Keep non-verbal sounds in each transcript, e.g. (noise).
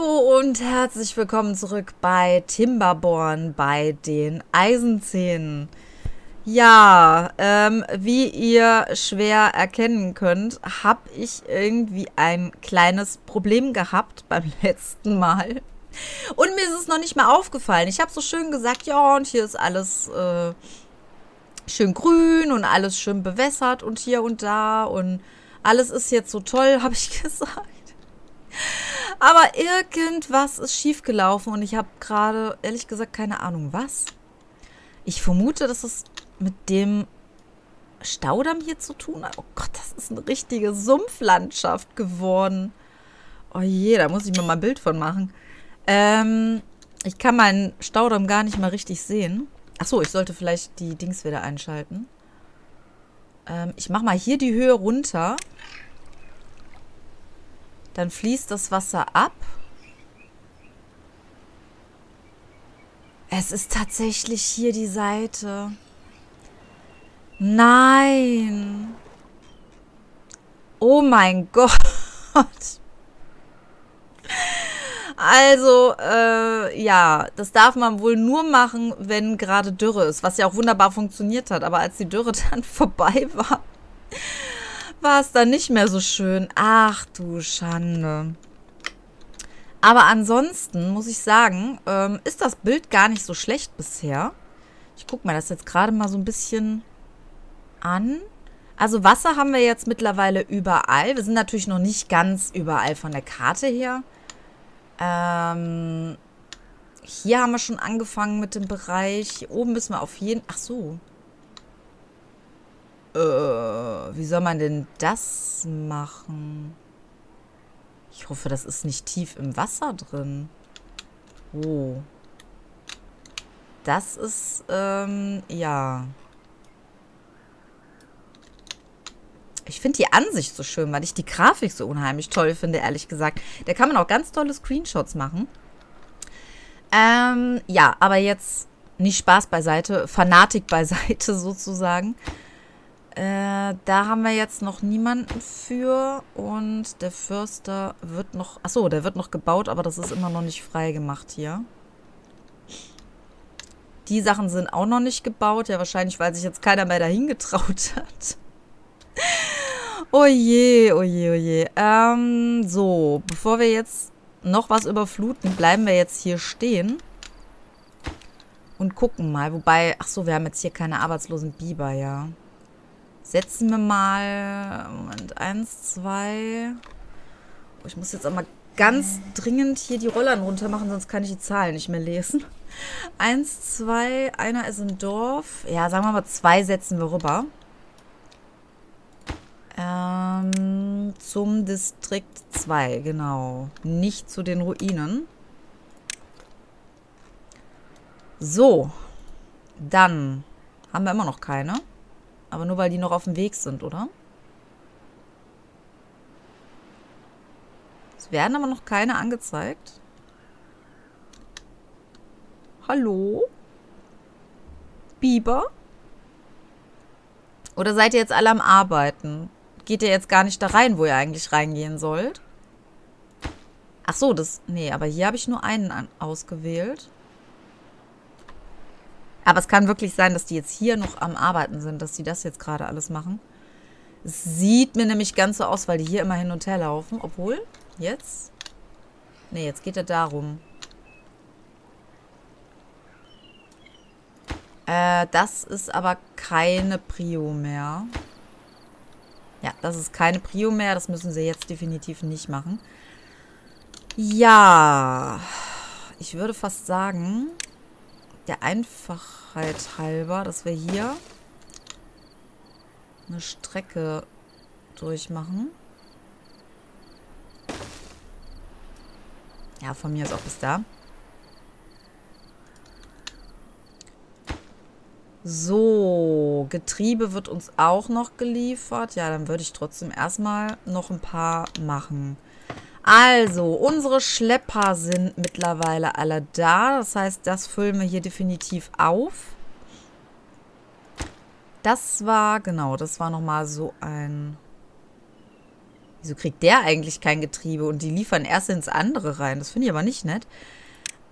Hallo und herzlich willkommen zurück bei Timberborn bei den Eisenzähnen. Ja, ähm, wie ihr schwer erkennen könnt, habe ich irgendwie ein kleines Problem gehabt (laughs) beim letzten Mal. Und mir ist es noch nicht mal aufgefallen. Ich habe so schön gesagt, ja, und hier ist alles äh, schön grün und alles schön bewässert und hier und da und alles ist jetzt so toll, (laughs) habe ich gesagt. (laughs) Aber irgendwas ist schiefgelaufen und ich habe gerade, ehrlich gesagt, keine Ahnung, was. Ich vermute, dass es mit dem Staudamm hier zu tun hat. Oh Gott, das ist eine richtige Sumpflandschaft geworden. Oh je, da muss ich mir mal ein Bild von machen. Ähm, ich kann meinen Staudamm gar nicht mal richtig sehen. Achso, ich sollte vielleicht die Dings wieder einschalten. Ähm, ich mache mal hier die Höhe runter. Dann fließt das Wasser ab. Es ist tatsächlich hier die Seite. Nein. Oh mein (laughs) Gott. Also, äh, ja, das darf man wohl nur machen, wenn gerade Dürre ist, was ja auch wunderbar funktioniert hat. Aber als die Dürre (laughs) dann vorbei war, war es dann nicht mehr so schön. Ach du Schande. Aber ansonsten muss ich sagen, ähm, ist das Bild gar nicht so schlecht bisher. Ich gucke mir das jetzt gerade mal so ein bisschen an. Also Wasser haben wir jetzt mittlerweile überall. Wir sind natürlich noch nicht ganz überall von der Karte her. Ähm, hier haben wir schon angefangen mit dem Bereich. Hier oben müssen wir auf jeden... Ach so. Äh, wie soll man denn das machen? Ich hoffe, das ist nicht tief im Wasser drin. Oh. Das ist, ähm, ja. Ich finde die Ansicht so schön, weil ich die Grafik so unheimlich toll finde, ehrlich gesagt. Da kann man auch ganz tolle Screenshots machen. Ähm, ja, aber jetzt nicht Spaß beiseite, Fanatik beiseite (laughs) sozusagen. Äh, da haben wir jetzt noch niemanden für und der Förster wird noch, achso, der wird noch gebaut, aber das ist immer noch nicht frei gemacht hier. Die Sachen sind auch noch nicht gebaut, ja wahrscheinlich, weil sich jetzt keiner mehr dahin getraut hat. (laughs) Oje, oje, oje. Ähm, so, bevor wir jetzt noch was überfluten, bleiben wir jetzt hier stehen. Und gucken mal. Wobei, ach so, wir haben jetzt hier keine arbeitslosen Biber, ja. Setzen wir mal, Moment, eins, zwei. Oh, ich muss jetzt auch mal ganz dringend hier die Rollern runter machen, sonst kann ich die Zahlen nicht mehr lesen. (laughs) Eins, zwei, einer ist im Dorf. Ja, sagen wir mal, zwei setzen wir rüber. Ähm, zum Distrikt 2, genau. Nicht zu den Ruinen. So. Dann haben wir immer noch keine. Aber nur, weil die noch auf dem Weg sind, oder? Es werden aber noch keine angezeigt. Hallo? Biber? Oder seid ihr jetzt alle am Arbeiten? geht ihr jetzt gar nicht da rein, wo ihr eigentlich reingehen sollt. Ach so, das... Nee, aber hier habe ich nur einen ausgewählt. Aber es kann wirklich sein, dass die jetzt hier noch am Arbeiten sind, dass sie das jetzt gerade alles machen. Es sieht mir nämlich ganz so aus, weil die hier immer hin und her laufen. Obwohl, jetzt... Nee, jetzt geht er darum. Äh, das ist aber keine Prio mehr. Ja, das ist keine Prio mehr. Das müssen sie jetzt definitiv nicht machen. Ja, ich würde fast sagen, der Einfachheit halber, dass wir hier eine Strecke durchmachen. Ja, von mir ist auch bis da. So, Getriebe wird uns auch noch geliefert. Ja, dann würde ich trotzdem erstmal noch ein paar machen. Also, unsere Schlepper sind mittlerweile alle da. Das heißt, das füllen wir hier definitiv auf. Das war, genau, das war nochmal so ein Wieso kriegt der eigentlich kein Getriebe und die liefern erst ins andere rein? Das finde ich aber nicht nett.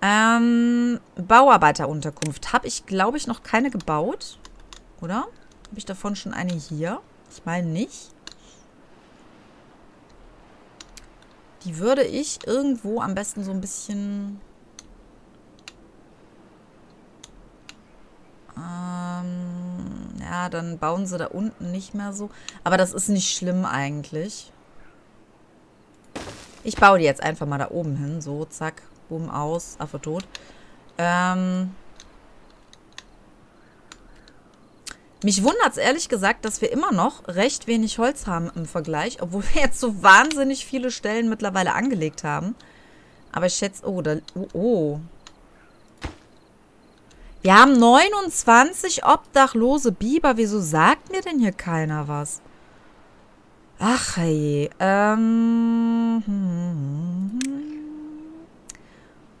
Ähm, Bauarbeiterunterkunft. Habe ich, glaube ich, noch keine gebaut. Oder? Habe ich davon schon eine hier? Ich meine nicht. Die würde ich irgendwo am besten so ein bisschen... Ähm, ja, dann bauen sie da unten nicht mehr so. Aber das ist nicht schlimm eigentlich. Ich baue die jetzt einfach mal da oben hin. So, zack, bumm, aus, Affe tot. Ähm... Mich wundert es ehrlich gesagt, dass wir immer noch recht wenig Holz haben im Vergleich, obwohl wir jetzt so wahnsinnig viele Stellen mittlerweile angelegt haben. Aber ich schätze... Oh, da... Oh, oh. Wir haben 29 obdachlose Biber. Wieso sagt mir denn hier keiner was? Ach hey. Ähm...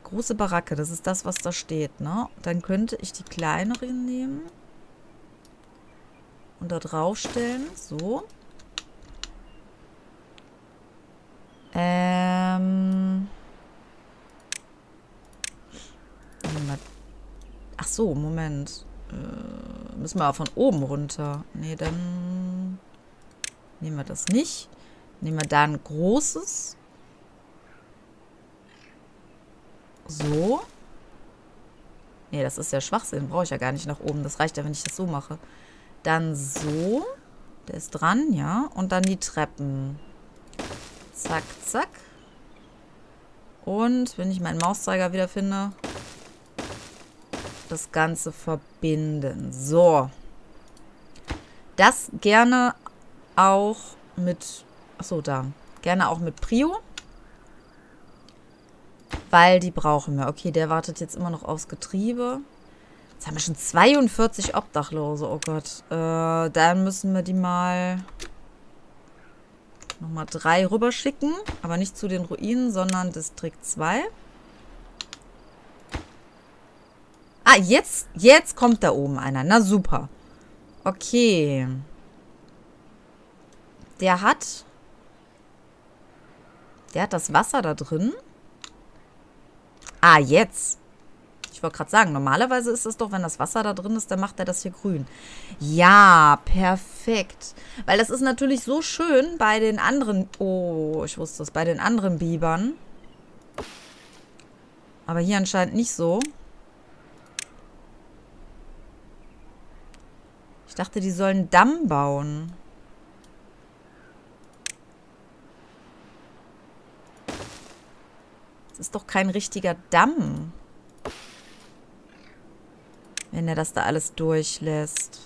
Große Baracke, das ist das, was da steht, ne? Dann könnte ich die kleinere nehmen. Und da draufstellen. So. Ähm. Ach so, Moment. Äh, müssen wir auch von oben runter. Nee, dann nehmen wir das nicht. Nehmen wir da ein großes. So. Nee, das ist ja Schwachsinn. Brauche ich ja gar nicht nach oben. Das reicht ja, wenn ich das so mache. Dann so. Der ist dran, ja. Und dann die Treppen. Zack, zack. Und wenn ich meinen Mauszeiger wieder finde, das Ganze verbinden. So. Das gerne auch mit, achso, da. Gerne auch mit Prio. Weil die brauchen wir. Okay, der wartet jetzt immer noch aufs Getriebe. Jetzt haben wir schon 42 Obdachlose. Oh Gott. Äh, dann müssen wir die mal nochmal drei rüberschicken. Aber nicht zu den Ruinen, sondern Distrikt 2. Ah, jetzt, jetzt kommt da oben einer. Na super. Okay. Der hat... Der hat das Wasser da drin. Ah, jetzt. Ich wollte gerade sagen, normalerweise ist es doch, wenn das Wasser da drin ist, dann macht er das hier grün. Ja, perfekt. Weil das ist natürlich so schön bei den anderen... Oh, ich wusste es. Bei den anderen Bibern. Aber hier anscheinend nicht so. Ich dachte, die sollen Damm bauen. Das ist doch kein richtiger Damm. Wenn er das da alles durchlässt.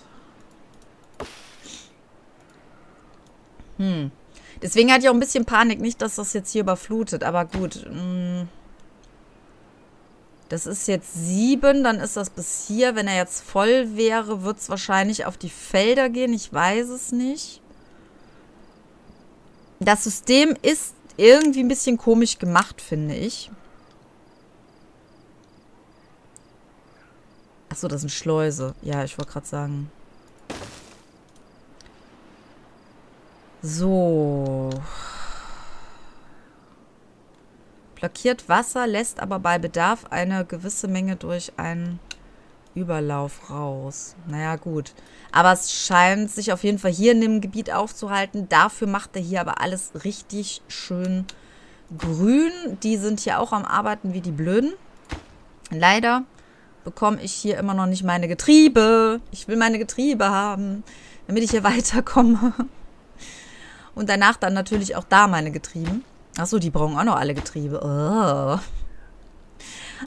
Hm. Deswegen hatte ich auch ein bisschen Panik. Nicht, dass das jetzt hier überflutet. Aber gut. Hm. Das ist jetzt sieben. Dann ist das bis hier. Wenn er jetzt voll wäre, wird es wahrscheinlich auf die Felder gehen. Ich weiß es nicht. Das System ist irgendwie ein bisschen komisch gemacht, finde ich. Achso, das sind Schleuse. Ja, ich wollte gerade sagen. So. Blockiert Wasser, lässt aber bei Bedarf eine gewisse Menge durch einen Überlauf raus. Naja, gut. Aber es scheint sich auf jeden Fall hier in dem Gebiet aufzuhalten. Dafür macht er hier aber alles richtig schön grün. Die sind hier auch am Arbeiten wie die Blöden. Leider bekomme ich hier immer noch nicht meine Getriebe. Ich will meine Getriebe haben, damit ich hier (laughs) weiterkomme. Und danach dann natürlich auch da meine Getriebe. Achso, die brauchen auch noch alle Getriebe. Oh.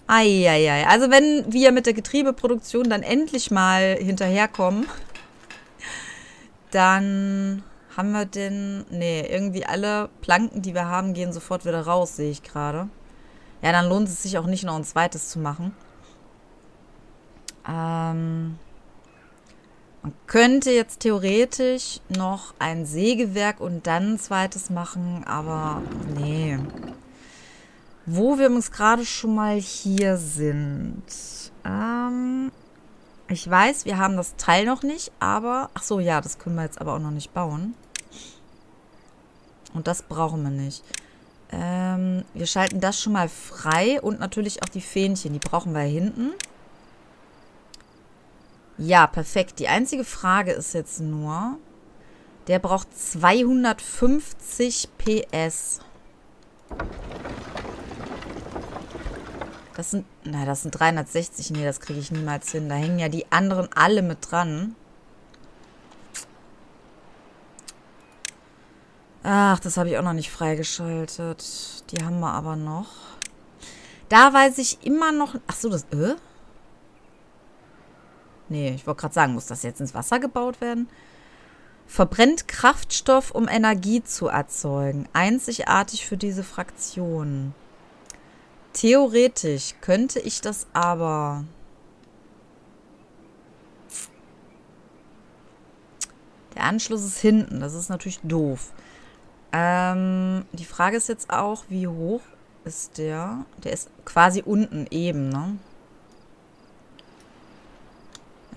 Eieiei. Also wenn wir mit der Getriebeproduktion dann endlich mal hinterherkommen, dann haben wir den... Nee, irgendwie alle Planken, die wir haben, gehen sofort wieder raus, sehe ich gerade. Ja, dann lohnt es sich auch nicht noch ein zweites zu machen. Ähm, man könnte jetzt theoretisch noch ein Sägewerk und dann ein zweites machen, aber nee. Wo wir uns gerade schon mal hier sind. Ähm, ich weiß, wir haben das Teil noch nicht, aber... Ach so, ja, das können wir jetzt aber auch noch nicht bauen. Und das brauchen wir nicht. Ähm, wir schalten das schon mal frei und natürlich auch die Fähnchen. Die brauchen wir hinten. Ja, perfekt. Die einzige Frage ist jetzt nur, der braucht 250 PS. Das sind, na, das sind 360. Nee, das kriege ich niemals hin. Da hängen ja die anderen alle mit dran. Ach, das habe ich auch noch nicht freigeschaltet. Die haben wir aber noch. Da weiß ich immer noch... Ach so, das... Äh? Nee, ich wollte gerade sagen, muss das jetzt ins Wasser gebaut werden? Verbrennt Kraftstoff, um Energie zu erzeugen. Einzigartig für diese Fraktion. Theoretisch könnte ich das aber... Der Anschluss ist hinten. Das ist natürlich doof. Ähm, die Frage ist jetzt auch, wie hoch ist der? Der ist quasi unten eben, ne?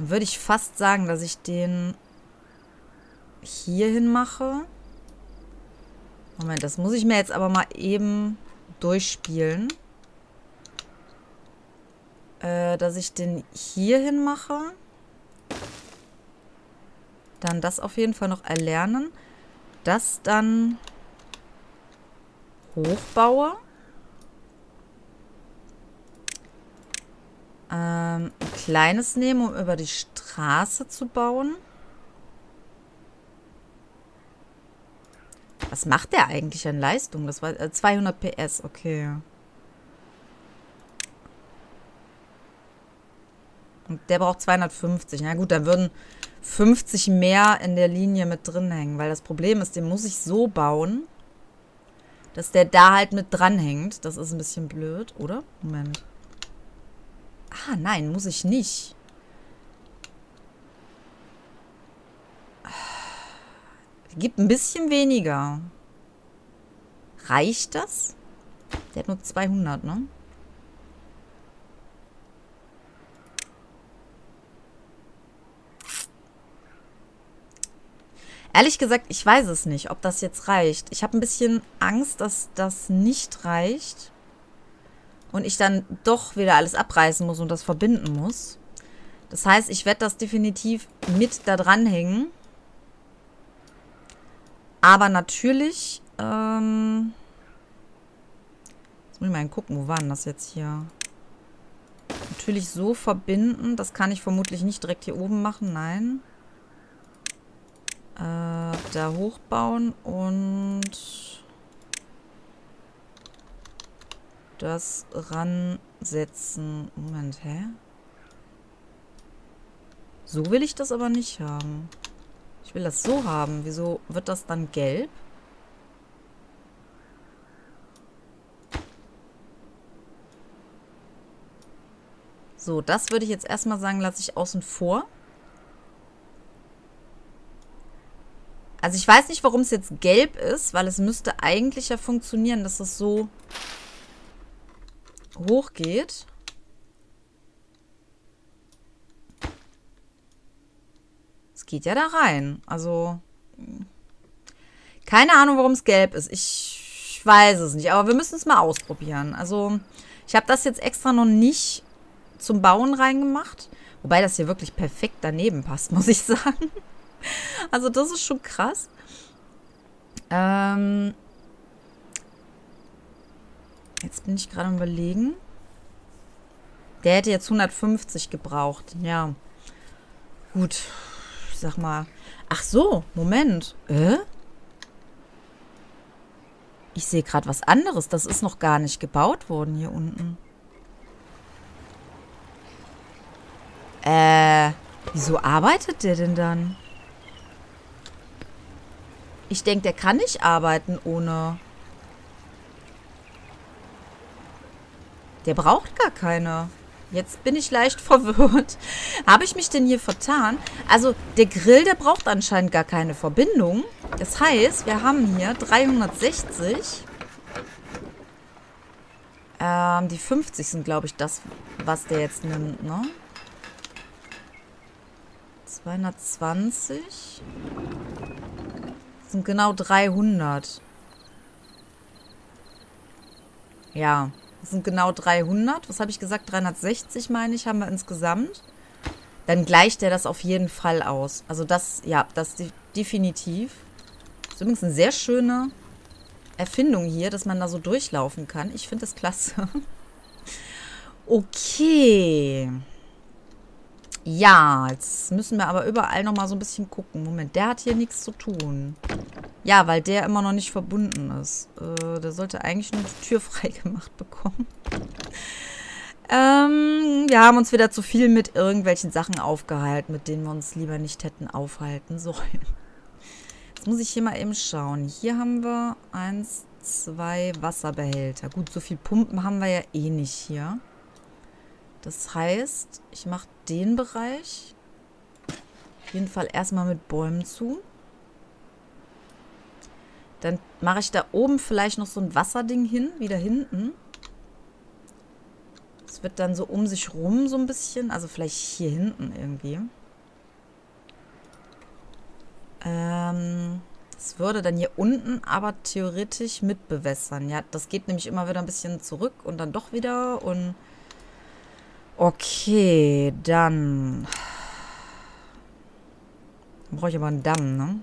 Dann würde ich fast sagen, dass ich den hier hin mache. Moment, das muss ich mir jetzt aber mal eben durchspielen. Äh, dass ich den hier hin mache. Dann das auf jeden Fall noch erlernen das dann hochbaue. Ähm, ein kleines nehmen, um über die Straße zu bauen. Was macht der eigentlich an Leistung? Das war äh, 200 PS, okay. Und der braucht 250. Na gut, dann würden 50 mehr in der Linie mit drin hängen. Weil das Problem ist, den muss ich so bauen, dass der da halt mit dran hängt. Das ist ein bisschen blöd, oder? Moment. Ah, nein, muss ich nicht. Gibt ein bisschen weniger. Reicht das? Der hat nur 200, ne? Ehrlich gesagt, ich weiß es nicht, ob das jetzt reicht. Ich habe ein bisschen Angst, dass das nicht reicht. Und ich dann doch wieder alles abreißen muss und das verbinden muss. Das heißt, ich werde das definitiv mit da dranhängen. Aber natürlich, ähm... Jetzt muss ich mal gucken, wo war denn das jetzt hier? Natürlich so verbinden. Das kann ich vermutlich nicht direkt hier oben machen, nein. Äh, da hochbauen und das ransetzen. Moment, hä? So will ich das aber nicht haben. Ich will das so haben. Wieso wird das dann gelb? So, das würde ich jetzt erstmal sagen, lasse ich außen vor. Also ich weiß nicht, warum es jetzt gelb ist, weil es müsste eigentlich ja funktionieren, dass es so hoch geht. Es geht ja da rein. Also keine Ahnung, warum es gelb ist. Ich weiß es nicht, aber wir müssen es mal ausprobieren. Also ich habe das jetzt extra noch nicht zum Bauen reingemacht. Wobei das hier wirklich perfekt daneben passt, (laughs) muss ich sagen. Also das ist schon krass. Ähm jetzt bin ich gerade überlegen. Der hätte jetzt 150 gebraucht. Ja. Gut. Ich sag mal. Ach so, Moment. Äh? Ich sehe gerade was anderes. Das ist noch gar nicht gebaut worden hier unten. Äh, wieso arbeitet der denn dann? Ich denke, der kann nicht arbeiten ohne... Der braucht gar keine. Jetzt bin ich leicht (laughs) verwirrt. Habe ich mich denn hier vertan? Also, der Grill, der braucht anscheinend gar keine Verbindung. Das heißt, wir haben hier 360. Ähm, die 50 sind, glaube ich, das, was der jetzt nimmt, ne? 220 sind genau 300. Ja, das sind genau 300. Was habe ich gesagt? 360 meine ich, haben wir insgesamt. Dann gleicht er das auf jeden Fall aus. Also das, ja, das definitiv. Das ist übrigens eine sehr schöne Erfindung hier, dass man da so durchlaufen kann. Ich finde das klasse. (laughs) Okay. Ja, jetzt müssen wir aber überall nochmal so ein bisschen gucken. Moment, der hat hier nichts zu tun. Ja, weil der immer noch nicht verbunden ist. Äh, der sollte eigentlich nur die Tür (laughs) freigemacht bekommen. ähm, wir haben uns wieder zu viel mit irgendwelchen Sachen aufgehalten, mit denen wir uns lieber nicht hätten aufhalten (laughs) sollen. Jetzt muss ich hier mal eben schauen. Hier haben wir eins, zwei Wasserbehälter. Gut, so viel Pumpen haben wir ja eh nicht hier. Das heißt, ich mache den Bereich auf jeden Fall erstmal mit Bäumen zu. Dann mache ich da oben vielleicht noch so ein Wasserding hin, wieder hinten. Es wird dann so um sich rum so ein bisschen, also vielleicht hier hinten irgendwie. Ähm, würde dann hier unten aber theoretisch mitbewässern. Ja, das geht nämlich immer wieder ein bisschen zurück und dann doch wieder und Okay, dann... dann brauche ich aber einen Damm, ne?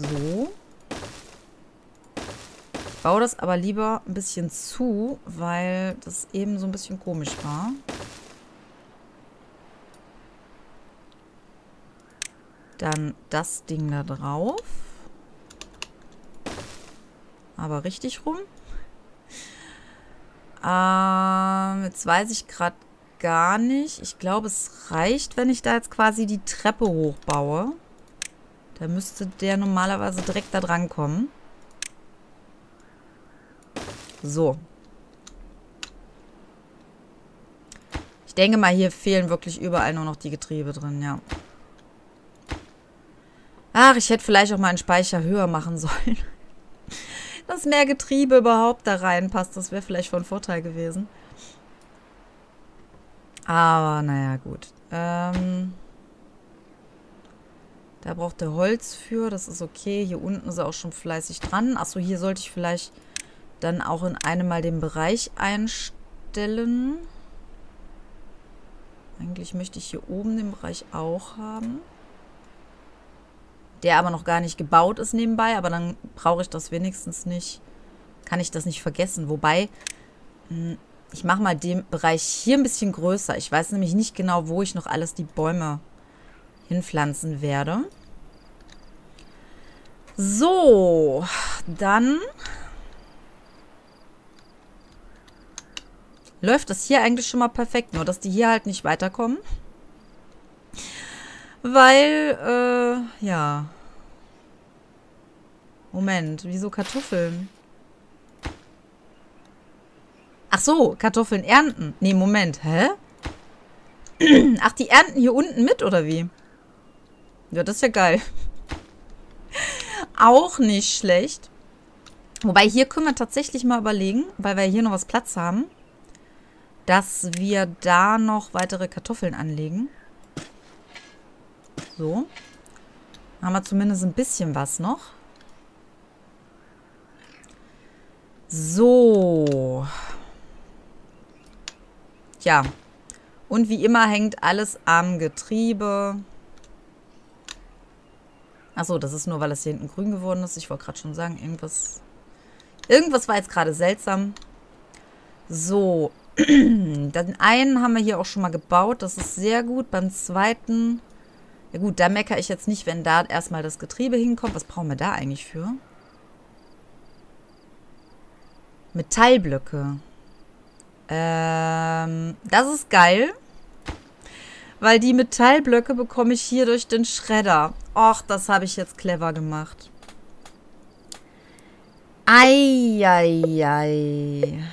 So. Baue das aber lieber ein bisschen zu, weil das eben so ein bisschen komisch war. Dann das Ding da drauf. Aber richtig rum. Ähm, jetzt weiß ich gerade gar nicht. Ich glaube, es reicht, wenn ich da jetzt quasi die Treppe hochbaue. Da müsste der normalerweise direkt da dran kommen. So. Ich denke mal, hier fehlen wirklich überall nur noch die Getriebe drin, ja. Ach, ich hätte vielleicht auch mal einen Speicher höher machen sollen (laughs) dass mehr Getriebe überhaupt da reinpasst. Das wäre vielleicht von Vorteil gewesen. Aber naja, gut. Ähm, da braucht er Holz für. Das ist okay. Hier unten ist er auch schon fleißig dran. Achso, hier sollte ich vielleicht dann auch in einem Mal den Bereich einstellen. Eigentlich möchte ich hier oben den Bereich auch haben der aber noch gar nicht gebaut ist nebenbei, aber dann brauche ich das wenigstens nicht, kann ich das nicht vergessen. Wobei, hm, ich mache mal den Bereich hier ein bisschen größer. Ich weiß nämlich nicht genau, wo ich noch alles die Bäume hinpflanzen werde. So, dann läuft das hier eigentlich schon mal perfekt. Nur, dass die hier halt nicht weiterkommen. Weil, äh, ja. Moment, wieso Kartoffeln? Ach so, Kartoffeln ernten. Nee, Moment, hä? (clears throat) Ach, die ernten hier unten mit, oder wie? Ja, das ist ja geil. (laughs) Auch nicht schlecht. Wobei, hier können wir tatsächlich mal überlegen, weil wir hier noch was Platz haben, dass wir da noch weitere Kartoffeln anlegen. So. Haben wir zumindest ein bisschen was noch. So. Tja. Und wie immer hängt alles am Getriebe. Achso, das ist nur, weil es hier hinten grün geworden ist. Ich wollte gerade schon sagen, irgendwas... Irgendwas war jetzt gerade seltsam. So. (clears throat) Den einen haben wir hier auch schon mal gebaut. Das ist sehr gut. Beim zweiten ja gut, da meckere ich jetzt nicht, wenn da erstmal das Getriebe hinkommt. Was brauchen wir da eigentlich für? Metallblöcke. Ähm, das ist geil. Weil die Metallblöcke bekomme ich hier durch den Schredder. Och, das habe ich jetzt clever gemacht. Eieiei. Ei, ei.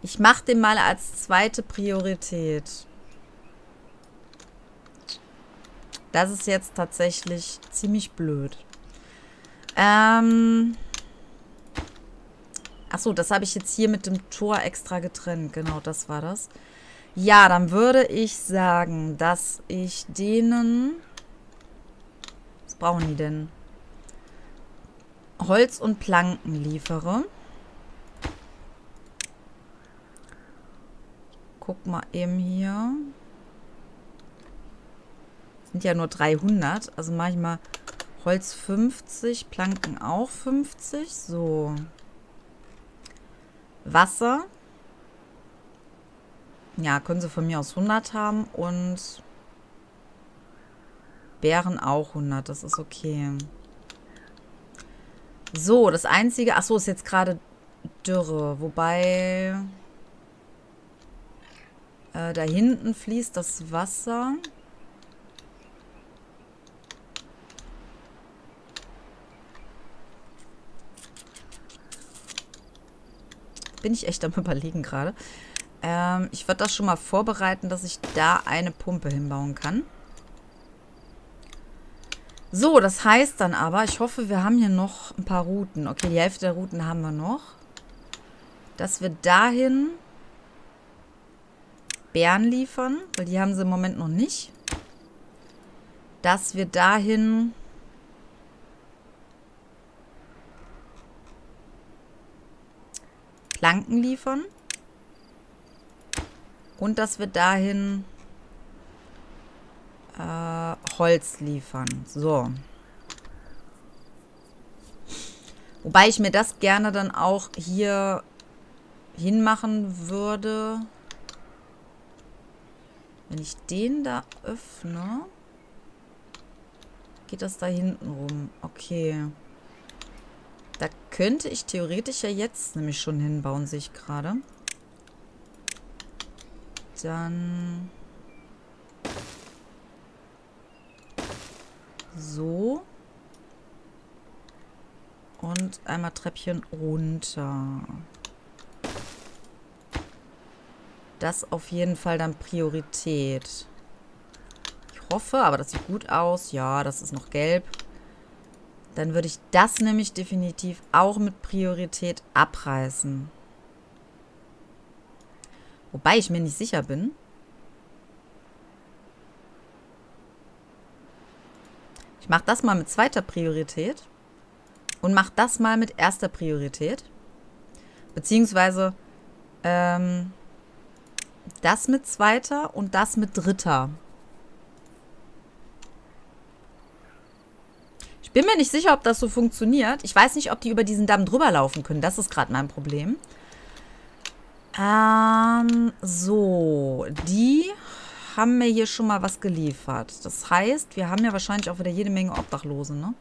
Ich mache den mal als zweite Priorität. Das ist jetzt tatsächlich ziemlich blöd. Ähm. Achso, das habe ich jetzt hier mit dem Tor extra getrennt. Genau, das war das. Ja, dann würde ich sagen, dass ich denen brauchen die denn? Holz und Planken liefere. Guck mal eben hier. Sind ja nur 300. Also mache ich mal Holz 50, Planken auch 50. So. Wasser. Ja, können sie von mir aus 100 haben. Und Beeren auch 100. Das ist okay. So, das einzige... Achso, ist jetzt gerade Dürre. Wobei... Äh, da hinten fließt das Wasser. Bin ich echt am (laughs) überlegen gerade. Ähm, ich würde das schon mal vorbereiten, dass ich da eine Pumpe hinbauen kann. So, das heißt dann aber, ich hoffe, wir haben hier noch ein paar Routen. Okay, die Hälfte der Routen haben wir noch. Dass wir dahin Bären liefern, weil die haben sie im Moment noch nicht. Dass wir dahin Planken liefern. Und dass wir dahin äh, Holz liefern. So. Wobei ich mir das gerne dann auch hier hinmachen würde. Wenn ich den da öffne, geht das da hinten rum. Okay. Da könnte ich theoretisch ja jetzt nämlich schon hinbauen, sehe ich gerade. Dann... So. Und einmal Treppchen runter. Das auf jeden Fall dann Priorität. Ich hoffe, aber das sieht gut aus. Ja, das ist noch gelb. Dann würde ich das nämlich definitiv auch mit Priorität abreißen. Wobei ich mir nicht sicher bin. Ich mache das mal mit zweiter Priorität und mache das mal mit erster Priorität. Beziehungsweise ähm, das mit zweiter und das mit dritter. Ich bin mir nicht sicher, ob das so funktioniert. Ich weiß nicht, ob die über diesen Damm drüber laufen können. Das ist gerade mein Problem. Ähm, so. Die haben mir hier schon mal was geliefert. Das heißt, wir haben ja wahrscheinlich auch wieder jede Menge Obdachlose, ne?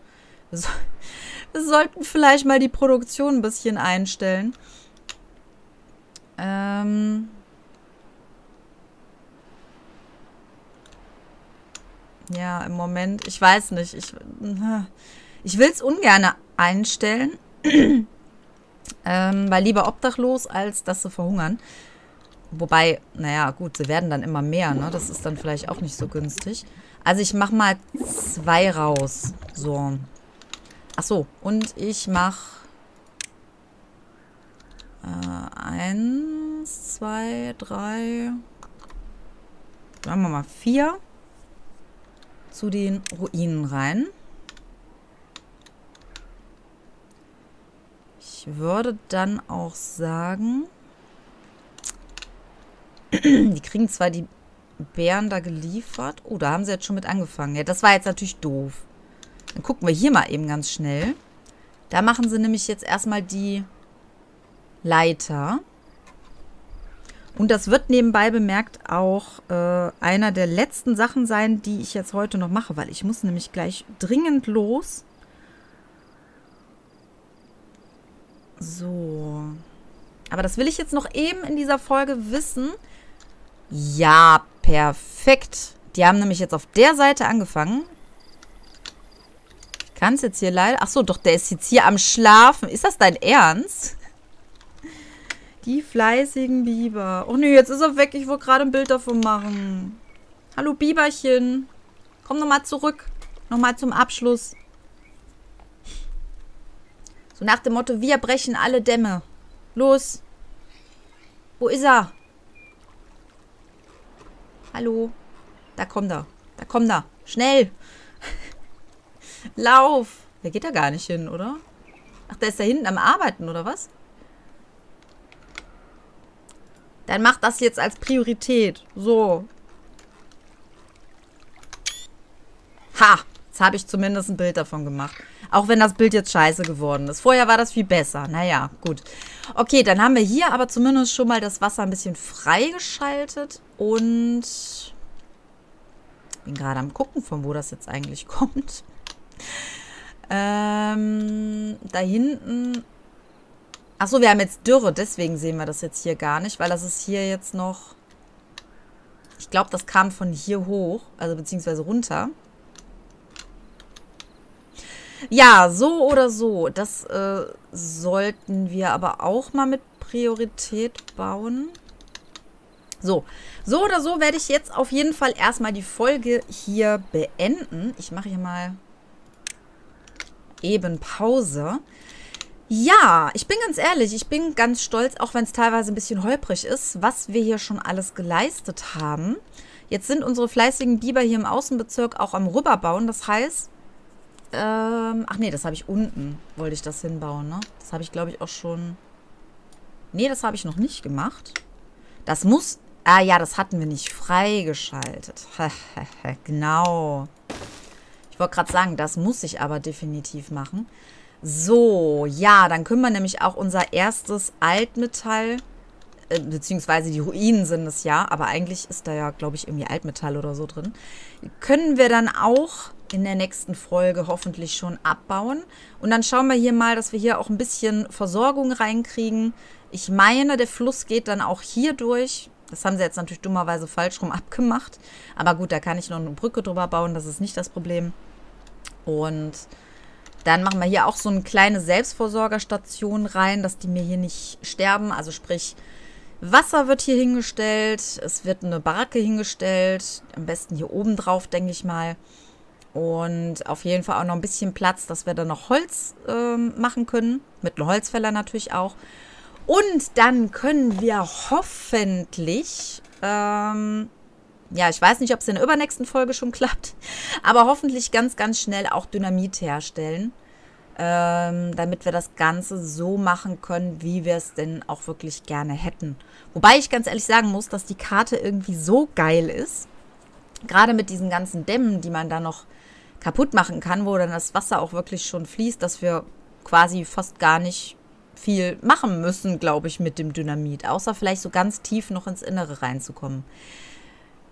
Wir, so (laughs) wir sollten vielleicht mal die Produktion ein bisschen einstellen. Ähm, Ja, im Moment, ich weiß nicht. Ich, ich will es ungern einstellen. (clears throat) ähm, weil lieber obdachlos, als dass sie verhungern. Wobei, naja, gut, sie werden dann immer mehr, ne? Das ist dann vielleicht auch nicht so günstig. Also ich mache mal zwei raus. So. Ach so, und ich mache äh, eins, zwei, drei, sagen wir mal vier zu den Ruinen rein. Ich würde dann auch sagen, die kriegen zwar die Bären da geliefert. Oh, da haben sie jetzt schon mit angefangen. Ja, das war jetzt natürlich doof. Dann gucken wir hier mal eben ganz schnell. Da machen sie nämlich jetzt erstmal die Leiter. Und das wird nebenbei bemerkt auch äh, einer der letzten Sachen sein, die ich jetzt heute noch mache, weil ich muss nämlich gleich dringend los. So. Aber das will ich jetzt noch eben in dieser Folge wissen. Ja, perfekt. Die haben nämlich jetzt auf der Seite angefangen. Kann es jetzt hier leider... Achso, doch, der ist jetzt hier am Schlafen. Ist das dein Ernst? Die fleißigen Biber. Oh nee, jetzt ist er weg. Ich wollte gerade ein Bild davon machen. Hallo Biberchen. Komm nochmal zurück. Nochmal zum Abschluss. So nach dem Motto, wir brechen alle Dämme. Los. Wo ist er? Hallo. Da kommt er. Da kommt er. Schnell. (laughs) Lauf! Der geht da gar nicht hin, oder? Ach, der ist da hinten am Arbeiten, oder was? Dann mach das jetzt als Priorität. So. Ha! Jetzt habe ich zumindest ein Bild davon gemacht. Auch wenn das Bild jetzt scheiße geworden ist. Vorher war das viel besser. Naja, gut. Okay, dann haben wir hier aber zumindest schon mal das Wasser ein bisschen freigeschaltet. Und bin gerade am gucken, von wo das jetzt eigentlich (laughs) kommt. Ähm, da hinten. Achso, wir haben jetzt Dürre, deswegen sehen wir das jetzt hier gar nicht, weil das ist hier jetzt noch. Ich glaube, das kam von hier hoch, also beziehungsweise runter. Ja, so oder so. Das äh, sollten wir aber auch mal mit Priorität bauen. So, so oder so werde ich jetzt auf jeden Fall erstmal die Folge hier beenden. Ich mache hier mal eben Pause. Ja, ich bin ganz ehrlich, ich bin ganz stolz, auch wenn es teilweise ein bisschen holprig ist, was wir hier schon alles geleistet haben. Jetzt sind unsere fleißigen Biber hier im Außenbezirk auch am Rüberbauen. Das heißt, ähm, ach nee, das habe ich unten, wollte ich das hinbauen, ne? Das habe ich, glaube ich, auch schon... Nee, das habe ich noch nicht gemacht. Das muss... Ah ja, das hatten wir nicht freigeschaltet. (laughs) genau. Ich wollte gerade sagen, das muss ich aber definitiv machen. So, ja, dann können wir nämlich auch unser erstes Altmetall, äh, beziehungsweise die Ruinen sind es ja, aber eigentlich ist da ja, glaube ich, irgendwie Altmetall oder so drin. Können wir dann auch in der nächsten Folge hoffentlich schon abbauen. Und dann schauen wir hier mal, dass wir hier auch ein bisschen Versorgung reinkriegen. Ich meine, der Fluss geht dann auch hier durch. Das haben sie jetzt natürlich dummerweise falsch rum (laughs) abgemacht. Aber gut, da kann ich noch eine Brücke drüber bauen. Das ist nicht das Problem. Und dann machen wir hier auch so eine kleine Selbstversorgerstation rein, dass die mir hier nicht sterben. Also sprich, Wasser wird hier hingestellt. Es wird eine Barke hingestellt. Am besten hier oben drauf, denke ich mal. Und auf jeden Fall auch noch ein bisschen Platz, dass wir dann noch Holz ähm, machen können. Mit einem Holzfäller natürlich auch. Und dann können wir hoffentlich, ähm, ja, ich weiß nicht, ob es in der übernächsten Folge schon klappt, (laughs) aber hoffentlich ganz, ganz schnell auch Dynamit herstellen. Ähm, damit wir das Ganze so machen können, wie wir es denn auch wirklich gerne hätten. Wobei ich ganz ehrlich sagen muss, dass die Karte irgendwie so geil ist. Gerade mit diesen ganzen Dämmen, die man da noch kaputt machen kann, wo dann das Wasser auch wirklich schon fließt, dass wir quasi fast gar nicht viel machen müssen, glaube ich, mit dem Dynamit. Außer vielleicht so ganz tief noch ins Innere reinzukommen.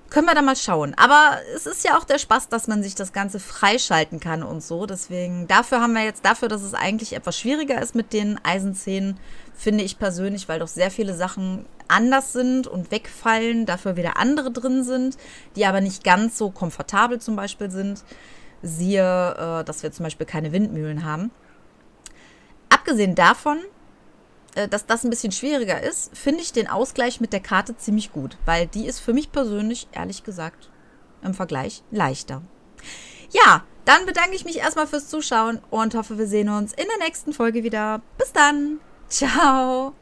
Können wir da mal schauen. Aber es ist ja auch der Spaß, dass man sich das Ganze freischalten kann und so. Deswegen, dafür haben wir jetzt, dafür, dass es eigentlich etwas schwieriger ist mit den Eisenzähnen, finde ich persönlich, weil doch sehr viele Sachen anders sind und wegfallen, dafür wieder andere drin sind, die aber nicht ganz so komfortabel zum Beispiel sind. Siehe, äh, dass wir zum Beispiel keine Windmühlen haben. Abgesehen davon, äh, dass das ein bisschen schwieriger ist, finde ich den Ausgleich mit der Karte ziemlich gut, weil die ist für mich persönlich, ehrlich gesagt, im Vergleich leichter. Ja, dann bedanke ich mich erstmal fürs Zuschauen und hoffe, wir sehen uns in der nächsten Folge wieder. Bis dann. Ciao.